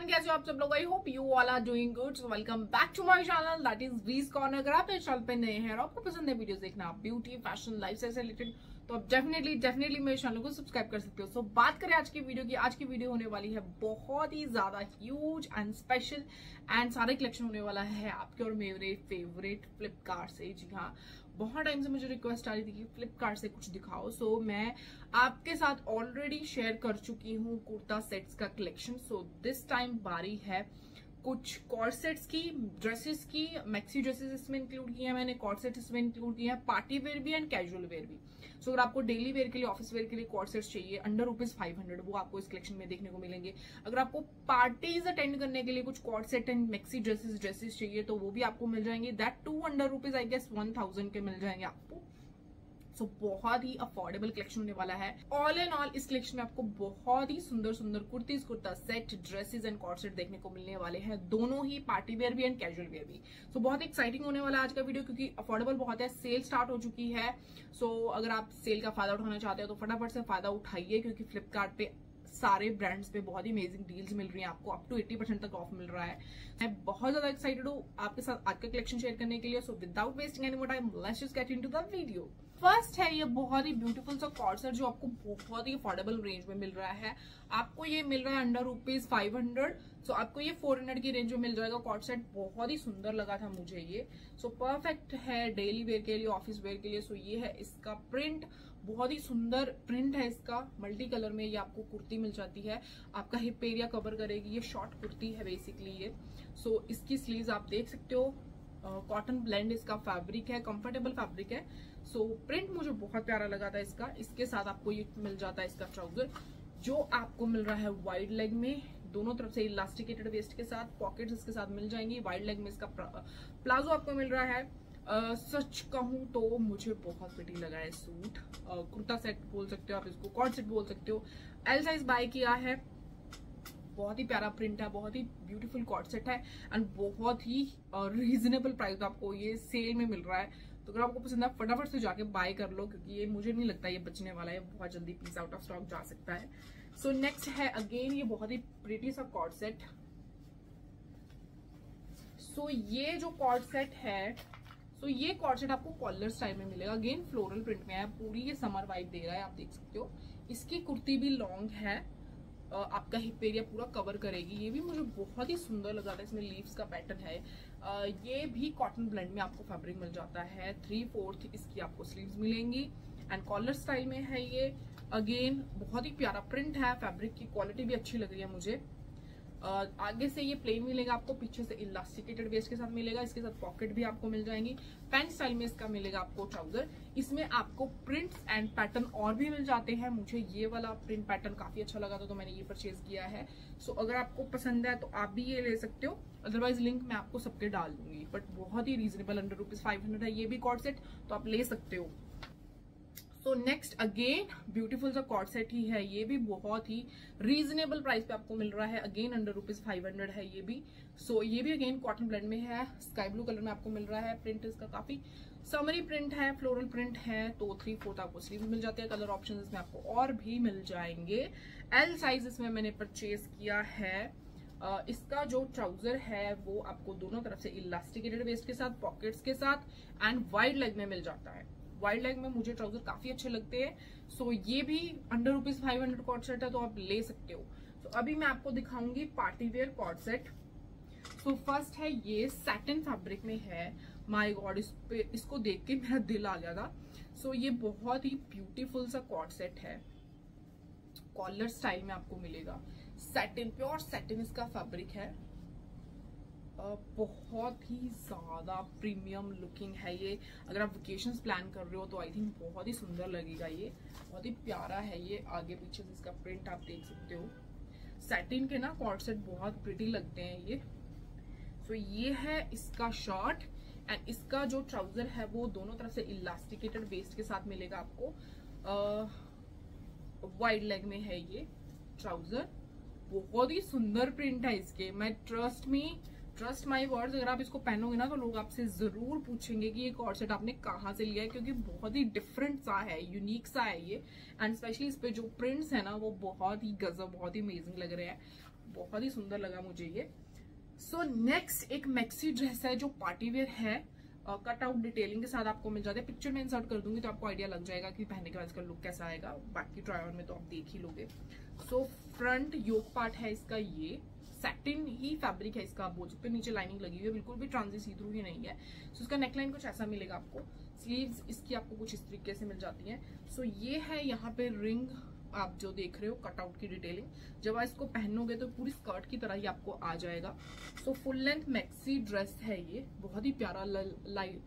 Everyone कैसे आप सब लोग? I hope you all are doing good so welcome back to my channel that is Vee's corner अगर आप इस चैनल पे नए हैं और आपको पसंद है वीडियोस देखना ब्यूटी फ़ैशन लाइफ से रिलेटेड तो आप डेफिनेटली डेफिनेटली मेरे चैनल को सब्सक्राइब कर सकते हो। सो so, बात करें आज की वीडियो की। आज की वीडियो होने वाली है बहुत ही ज़्यादा ह्यूज एंड स्पेशल एंड सारे कलेक्शन होने वाला है आपके और मेरे फेवरेट फ्लिपकार्ट से। जी हाँ बहुत टाइम से मुझे रिक्वेस्ट आ रही थी कि फ्लिपकार्ट से कुछ दिखाओ। सो so, मैं आपके साथ ऑलरेडी शेयर कर चुकी हूँ कुर्ता सेट्स का कलेक्शन सो दिस टाइम बारी है कुछ कॉर्सेट्स की ड्रेसेस की। मैक्सी ड्रेसेस इसमें इंक्लूड किए हैं मैंने कॉर्सेट इसमें इंक्लूड किए हैं पार्टी वेयर भी एंड कैजुअल वेयर भी। सो अगर आपको डेली वेयर के लिए ऑफ़िस वेयर के लिए कॉर्सेट्स चाहिए अंडर रुपीज़ फाइव हंड्रेड वो आपको इस कलेक्शन में देखने को मिलेंगे। अगर आपको पार्टीज़ अटेंड करने के लिए कुछ corset and maxi dresses dresses चाहिए तो वो भी आपको मिल जाएँगे। That too under rupees I guess one thousand के मिल जाएँगे आपको। सो बहुत ही अफोर्डेबल कलेक्शन होने वाला है। ऑल एंड ऑल इस कलेक्शन में आपको बहुत ही सुंदर सुंदर kurtis kurta set dresses and corset देखने को मिलने वाले हैं। दोनों ही पार्टी वेयर भी एंड कैजुअल वेयर भी। सो so, बहुत एक्साइटिंग होने वाला आज का वीडियो क्योंकि अफोर्डेबल बहुत है सेल स्टार्ट हो चुकी है। सो so, अगर आप सेल का फ़ायदा उठाना चाहते हो तो फटाफट से फ़ायदा उठाइए क्योंकि फ्लिपकार्ट पे सारे ब्रांड्स पे बहुत ही अमेजिंग डील्स मिल रही हैं। आपको अप टू 80 परसेंट तक ऑफ़ मिल रहा है। मैं बहुत ज़्यादा एक्साइटेड हूँ आपके साथ आज का कलेक्शन शेयर करने के लिए। So without wasting any more time let's just get into the video first है ये बहुत ही ब्यूटीफुल सा कॉर्सर जो आपको बहुत ही अफोर्डेबल रेंज में मिल रहा है। आपको ये मिल रहा है under rupees five hundred so आपको ये फोर हंड्रेड की रेंज में मिल जाएगा। कॉर्ड सेट बहुत ही सुंदर लगा था मुझे ये। सो so, परफेक्ट है डेली वेयर के लिए ऑफ़िस वेयर के लिए। सो so, ये है इसका प्रिंट बहुत ही सुंदर प्रिंट है इसका। मल्टी कलर में ये आपको कुर्ती मिल जाती है। आपका हिप एरिया कवर करेगी ये शॉर्ट कुर्ती है बेसिकली ये। सो so, इसकी स्लीव आप देख सकते हो। कॉटन ब्लेंड इसका फैब्रिक है कंफर्टेबल फैब्रिक है। सो so, प्रिंट मुझे बहुत प्यारा लगा था इसका। इसके साथ आपको ये मिल जाता है इसका ट्राउज़र जो आपको मिल रहा है वाइड लेग में। दोनों तरफ़ से इलास्टिकेटेड वेस्ट के साथ पॉकेट्स इसके साथ मिल जाएँगी। वाइड लेग में इसका प्लाजो आपको मिल रहा है। Uh, सच कहूँ तो मुझे बहुत पिटी लगा है सूट uh, कुर्ता सेट बोल सकते हो आप इसको कॉर्ड सेट बोल सकते हो। एल साइज़ बाय किया है। बहुत ही प्यारा प्रिंट है बहुत ही ब्यूटीफुल कॉर्ड सेट है एंड बहुत ही रीजनेबल uh, प्राइस आपको ये सेल में मिल रहा है। तो अगर आपको पसंद है फटाफट से जाके बाय कर लो क्योंकि ये मुझे नहीं लगता ये बचने वाला है बहुत जल्दी पीस आउट ऑफ़ स्टॉक जा सकता है। सो so, नेक्स्ट है अगेन ये बहुत ही प्रिटी सा कॉर्ड सेट सो ये जो कॉर्ड सेट है सो so, ये कॉर्ड सेट आपको कॉलर स्टाइल में मिलेगा। अगेन फ्लोरल प्रिंट में है पूरी ये समर वाइब दे रहा है आप देख सकते हो। इसकी कुर्ती भी लॉन्ग है। आपका हिप एरिया पूरा कवर करेगी। ये भी मुझे बहुत ही सुंदर लगा था, इसमें लीव्स का पैटर्न है। ये भी कॉटन ब्लेंड में आपको फैब्रिक मिल जाता है। थ्री फोर्थ इसकी आपको स्लीव्स मिलेंगी। एंड कॉलर स्टाइल में है ये। अगेन बहुत ही प्यारा प्रिंट है। फैब्रिक की क्वालिटी भी अच्छी लग रही है मुझे। आगे से ये प्लेन मिलेगा आपको, पीछे से इलास्टिकेटेड वेस्ट के साथ मिलेगा, इसके साथ पॉकेट भी आपको मिल जाएँगी पैंट स्टाइल में इसका मिलेगा आपको ट्राउज़र इसमें आपको प्रिंट्स एंड पैटर्न और भी मिल जाते हैं। मुझे ये वाला प्रिंट पैटर्न काफ़ी अच्छा लगा था तो मैंने ये परचेज किया है। सो अगर आपको पसंद है तो आप भी ये ले सकते हो अदरवाइज़ लिंक मैं आपको सबके डाल दूँगी बट बहुत ही reasonable under rupees five hundred है, ये भी कॉर्ड सेट तो आप ले सकते हो। सो नेक्स्ट अगेन ब्यूटीफुल सा कॉर्ड सेट ही है ये भी बहुत ही रीजनेबल प्राइस पे आपको मिल रहा है। Again under rupees five hundred है ये भी। सो so, ये भी अगेन कॉटन ब्लेंड में है। स्काई ब्लू कलर में आपको मिल रहा है। प्रिंट इसका काफ़ी समरी प्रिंट है फ्लोरल प्रिंट है। तो थ्री फोर्थ आपको स्लीव मिल जाते हैं। कलर ऑप्शन इसमें आपको और भी मिल जाएँगे। एल साइज़ इसमें मैंने परचेज किया है। Uh, इसका जो ट्राउज़र है वो आपको दोनों तरफ़ से इलास्टिकेटेड वेस्ट के साथ पॉकेट्स के साथ एंड वाइड लेग में मिल जाता है। वाइल्ड लेग में मुझे ट्राउज़र काफ़ी अच्छे लगते हैं। सो so, ये भी under rupees five hundred coord set है तो आप ले सकते हो। तो so, अभी मैं आपको दिखाऊँगी party wear coord set so first है ये सैटिन फैब्रिक में है। माई गॉड इस पे इसको देख के मेरा दिल आ गया था। सो so, ये बहुत ही ब्यूटीफुल सा कॉर्ड सेट है। कॉलर स्टाइल में आपको मिलेगा। सैटिन प्योर सैटिन इसका फैब्रिक है। बहुत ही ज़्यादा प्रीमियम लुकिंग है ये। अगर आप वेकेशन प्लान कर रहे हो तो आई थिंक बहुत ही सुंदर लगेगा ये। बहुत ही प्यारा है ये। आगे पीछे इसका प्रिंट आप देख सकते हो। सेटिन के ना कॉर्ड सेट बहुत प्रिटी लगते हैं ये। सो so, ये है इसका शर्ट एंड इसका जो ट्राउज़र है वो दोनों तरफ़ से इलास्टिकेटेड वेस्ट के साथ मिलेगा आपको। वाइड लेग में है ये ट्राउज़र बहुत ही सुंदर प्रिंट है इसके। मैं ट्रस्ट में ट्रस्ट माई वर्ड्स अगर आप इसको पहनोगे ना तो लोग आपसे ज़रूर पूछेंगे कि ये कॉर्ड सेट आपने कहाँ से लिया है क्योंकि बहुत ही डिफरेंट सा है यूनिक सा है ये. एंड स्पेशली इस पे जो प्रिंट्स है ना वो बहुत ही गजब बहुत ही अमेजिंग लग रहे हैं. बहुत ही सुंदर लगा मुझे ये. सो so, नेक्स्ट एक मैक्सी ड्रेस है जो पार्टी वेयर है. कट आउट डिटेलिंग के साथ आपको मिल जाता है. पिक्चर में इंसर्ट कर दूँगी तो आपको आइडिया लग जाएगा कि पहनने के बाद इसका लुक कैसा आएगा. बाकी ट्राई में तो आप देख ही लोगे. सो फ्रंट योग पार्ट है इसका ये. सैटिन ही फैब्रिक है इसका आप बोल सकते हो नीचे लाइनिंग लगी हुई है बिल्कुल भी ट्रांजिट सी थ्रू ही नहीं है। सो so, इसका नेकलाइन कुछ ऐसा मिलेगा आपको। स्लीव्स इसकी आपको कुछ इस तरीके से मिल जाती है। सो so, ये है यहाँ पे रिंग आप जो देख रहे हो कटआउट की डिटेलिंग जब आप इसको पहनोगे तो पूरी स्कर्ट की तरह ही आपको आ जाएगा। So full length maxi dress है ये। बहुत ही प्यारा लाई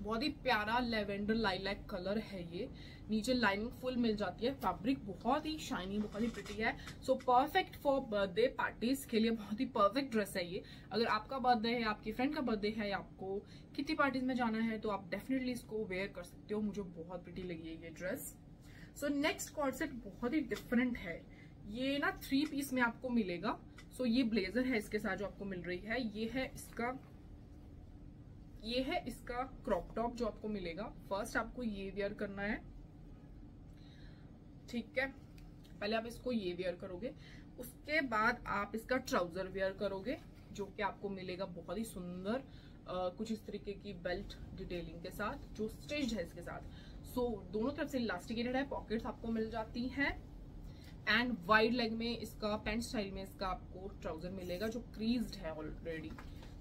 बहुत ही प्यारा लेवेंडर लाइलैक कलर है ये। नीचे लाइनिंग फुल मिल जाती है फैब्रिक बहुत ही शाइनी बहुत ही प्रिटी है। So perfect for birthday parties के लिए बहुत ही परफेक्ट ड्रेस है ये। अगर आपका बर्थडे है आपकी फ्रेंड का बर्थडे है आपको कितनी पार्टीज़ में जाना है तो आप डेफिनेटली इसको वेयर कर सकते हो। मुझे बहुत प्रिटी लगी है ये ड्रेस सो नेक्स्ट कॉन्सेप्ट बहुत ही डिफरेंट है। ये ना थ्री पीस में आपको मिलेगा। सो so, ये ब्लेजर है इसके साथ जो आपको मिल रही है। ये है इसका ये है इसका क्रॉप टॉप जो आपको मिलेगा। फ़र्स्ट आपको ये वेयर करना है। ठीक है? पहले आप इसको ये वेयर करोगे। उसके बाद आप इसका ट्राउज़र वेयर करोगे जो कि आपको मिलेगा बहुत ही सुंदर कुछ इस तरीके की बेल्ट डिटेलिंग के साथ जो स्टिच्ड है इसके साथ। सो so, दोनों तरफ़ से इलास्टिकेटेड है पॉकेट्स आपको मिल जाती हैं। एंड वाइड लेग में इसका पेंट स्टाइल में इसका आपको ट्राउज़र मिलेगा जो क्रीज्ड है ऑलरेडी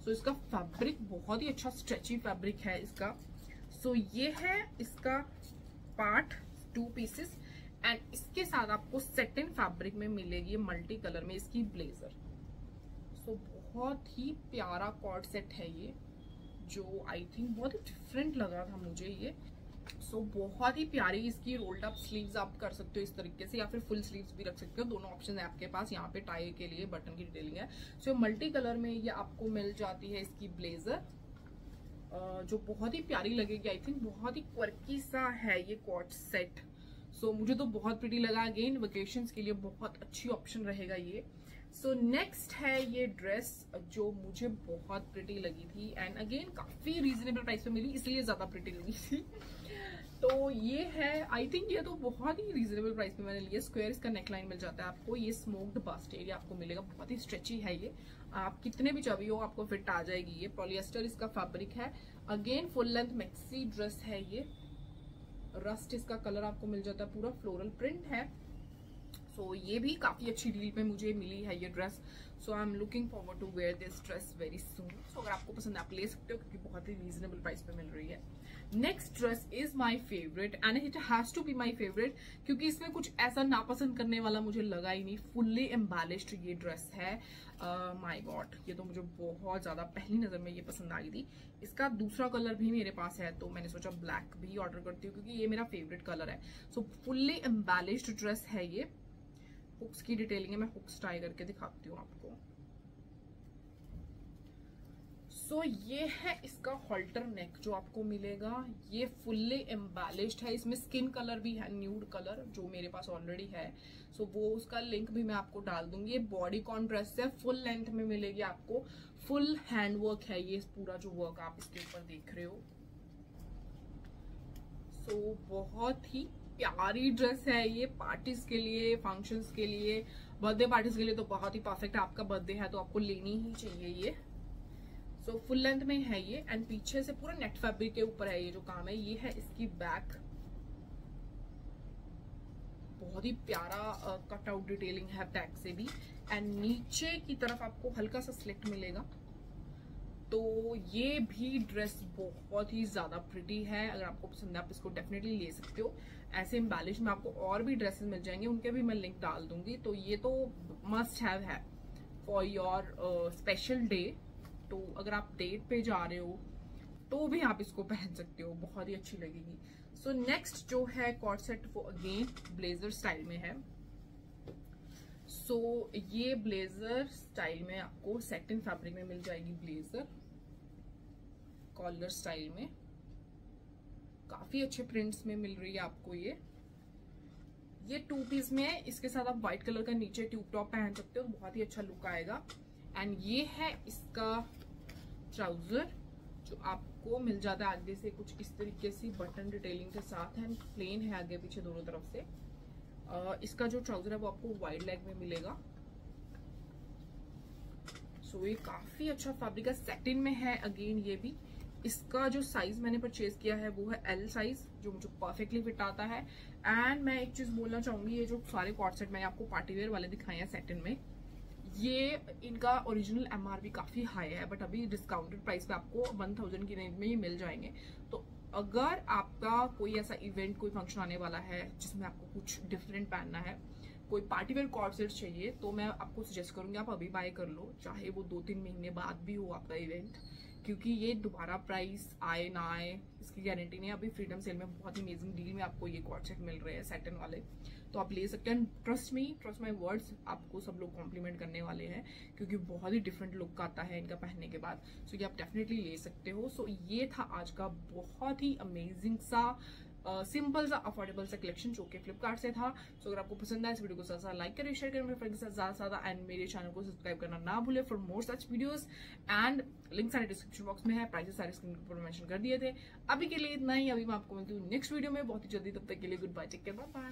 सो so, इसका फैब्रिक बहुत ही अच्छा स्ट्रेची फैब्रिक है इसका। सो so, ये है इसका पार्ट टू पीसेस एंड इसके साथ आपको सेटिन फैब्रिक में मिलेगी मल्टी कलर में इसकी ब्लेजर सो so, बहुत ही प्यारा कॉर्ड सेट है ये जो आई थिंक बहुत ही डिफरेंट लगा था मुझे ये। सो so, बहुत ही प्यारी इसकी रोल्ड अप स्लीव्स आप कर सकते हो इस तरीके से या फिर फुल स्लीव्स भी रख सकते हो। दोनों ऑप्शन है आपके पास। यहाँ पे टाई के लिए बटन की डिटेलिंग है। सो so, मल्टी कलर में ये आपको मिल जाती है इसकी ब्लेजर जो बहुत ही प्यारी लगेगी आई थिंक बहुत ही क्वर्की सा है ये कॉट सेट सो so, मुझे तो बहुत प्रिटी लगा। अगेन वेकेशन के लिए बहुत अच्छी ऑप्शन रहेगा ये। सो so, नेक्स्ट है ये ड्रेस जो मुझे बहुत प्रिटी लगी थी एंड अगेन काफ़ी रीजनेबल प्राइस पे मिली इसलिए ज़्यादा प्रिटी लगी थी। तो ये है आई थिंक ये तो बहुत ही रीजनेबल प्राइस पे मैंने लिया। स्क्वायर इसका नेकलाइन मिल जाता है आपको। ये स्मोक्ड बास्ट एरिया आपको मिलेगा। बहुत ही स्ट्रेची है ये। आप कितने भी चाबी हो आपको फिट आ जाएगी ये। पॉलिएस्टर इसका फैब्रिक है। Again full length maxi dress है ये। रस्ट इसका कलर आपको मिल जाता है। पूरा फ्लोरल प्रिंट है। सो so, ये भी काफ़ी अच्छी डील पे मुझे मिली है ये dress so I am looking forward to wear this dress very soon so अगर आपको पसंद आप ले सकते हो क्योंकि बहुत ही रीजनेबल प्राइस पे मिल रही है. Next dress is my favourite and it has to be my favourite क्योंकि इसमें कुछ ऐसा नापसंद करने वाला मुझे लगा ही नहीं. फुल्ली एम्बेलिश्ड ये ड्रेस है. माई uh, गॉड ये तो मुझे बहुत ज़्यादा पहली नज़र में ये पसंद आ गई थी. इसका दूसरा कलर भी मेरे पास है तो मैंने सोचा ब्लैक भी ऑर्डर करती हूँ क्योंकि ये मेरा फेवरेट कलर है. सो फुल्ली एम्बेलिश्ड ड्रेस है ये. हुक्स की डिटेलिंग है मैं हुक्स ट्राई करके दिखाती हूँ आपको। सो so, ये है इसका हॉल्टर नेक जो आपको मिलेगा। ये फुल्ली एम्बेलिश्ड है। इसमें स्किन कलर भी है न्यूड कलर जो मेरे पास ऑलरेडी है। सो so, वो उसका लिंक भी मैं आपको डाल दूँगी। ये बॉडी कॉन ड्रेस है फुल लेंथ में मिलेगी आपको। फुल हैंड वर्क है ये पूरा जो वर्क आप इसके ऊपर देख रहे हो। सो so, बहुत ही प्यारी ड्रेस है ये पार्टीज़ के लिए फ़ंक्शंस के लिए। बर्थडे पार्टीज़ के लिए तो बहुत ही परफेक्ट है। आपका बर्थडे है तो आपको लेनी ही चाहिए ये। सो फुल लेंथ में है ये एंड पीछे से पूरा नेट फैब्रिक के ऊपर है ये जो काम है। ये है इसकी बैक बहुत ही प्यारा कट आउट डिटेलिंग है बैक से भी। एंड नीचे की तरफ़ आपको हल्का सा स्लिट मिलेगा। तो ये भी ड्रेस बहुत ही ज़्यादा प्रिटी है। अगर आपको पसंद है आप इसको डेफिनेटली ले सकते हो। ऐसे इम्बैलिश में आपको और भी ड्रेसेस मिल जाएँगे। उनके भी मैं लिंक डाल दूँगी। तो ये तो मस्ट हैव है फॉर योर स्पेशल डे तो अगर आप डेट पे जा रहे हो तो भी आप इसको पहन सकते हो। बहुत ही अच्छी लगेगी। सो so, नेक्स्ट जो है कॉट सेट वो अगेन ब्लेजर स्टाइल में है। सो so, ये ब्लेजर स्टाइल में आपको सेटिन फैब्रिक में मिल जाएगी ब्लेजर कॉलर स्टाइल में। काफ़ी अच्छे प्रिंट्स में मिल रही है आपको ये। ये टू पीस में है इसके साथ आप व्हाइट कलर का नीचे ट्यूब टॉप पहन सकते हो बहुत ही अच्छा लुक आएगा। एंड ये है इसका ट्राउज़र जो आपको मिल जाता है आगे से कुछ इस तरीके से बटन डिटेलिंग के साथ एंड प्लेन है आगे पीछे दोनों तरफ़ से। uh, इसका जो ट्राउज़र है वो आपको वाइड लेग में मिलेगा। सो so, ये काफ़ी अच्छा फैब्रिक है। सेटिन में है अगेन ये भी। इसका जो साइज़ मैंने परचेज किया है, वो है एल साइज़ जो मुझे परफेक्टली फिट आता है। एंड मैं एक चीज़ बोलना चाहूँगी, ये जो सारे कॉर्ड सेट मैंने आपको पार्टीवेयर वाले दिखाए हैं सेटिन में, ये इनका ओरिजिनल एमआरपी काफ़ी हाई है बट अभी डिस्काउंटेड प्राइस पे आपको वन थाउज़ेंड की रेंज में ही मिल जाएँगे। तो अगर आपका कोई ऐसा इवेंट कोई फ़ंक्शन आने वाला है, जिसमें आपको कुछ डिफरेंट पहनना है, कोई पार्टी वेयर कॉर्ड सेट चाहिए तो मैं आपको सजेस्ट करूँगी, आप अभी बाय कर लो, चाहे वो दो तीन महीने बाद भी हो आपका इवेंट क्योंकि ये दोबारा प्राइस आए ना आए, इसकी गारंटी नहीं अभी फ्रीडम सेल में बहुत ही अमेजिंग डील में आपको ये कॉर्ड सेट मिल रहे हैं सेटन वाले। तो आप ले सकते हैं trust me trust my words आपको सब लोग कॉम्प्लीमेंट करने वाले हैं, क्योंकि बहुत ही डिफरेंट लुक आता है इनका पहनने के बाद। सो so ये आप डेफिनेटली ले सकते हो। सो so ये था आज का बहुत ही अमेजिंग सा सिंपल सा अफोर्डेबल सा कलेक्शन जो कि फ्लिपकार्ट से था। सो अगर आपको पसंद आया इस वीडियो को ज़्यादा लाइक करें शेयर करें मेरे फ्रेंड के साथ ज़्यादा ज़्यादा एंड मेरे चैनल को सब्सक्राइब करना ना भूले for more such videos and link सारे डिस्क्रिप्शन बॉक्स में है प्राइसेस सारे स्क्रीन पर मैंशन कर दिए थे। अभी के लिए इतना ही, अभी मैं आपको मिलती हूँ नेक्स्ट वीडियो में। बहुत ही जल्दी, तब तक के लिए good bye take care bye